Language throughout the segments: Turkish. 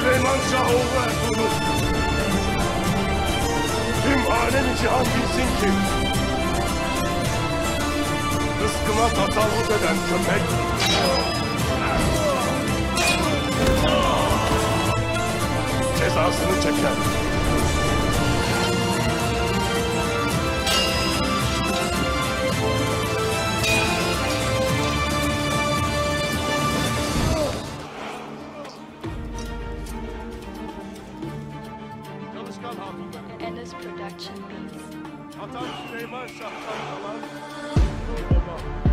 Süleyman Şahoğlu Ertuğrul. Tüm alemi cihan bilsin ki rızkıma tasavvuf eden köpek cezasını çeker. şahtan falan.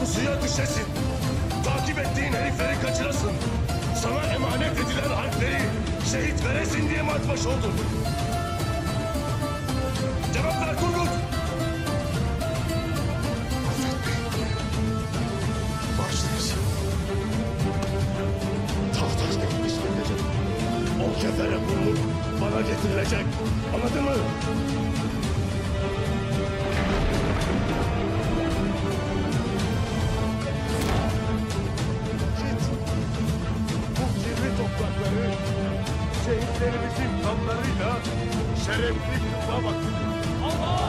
pusuya düşesin. Takip ettiğin herifleri kaçırasın. Sana emanet edilen harfleri şehit veresin diye mi atmış oldun? Cevap ver Turgut. Affet beni. Başlayız. Tahtaş O kefere vurulup bana getirilecek. Anladın mı? Kılma vakti. Bugün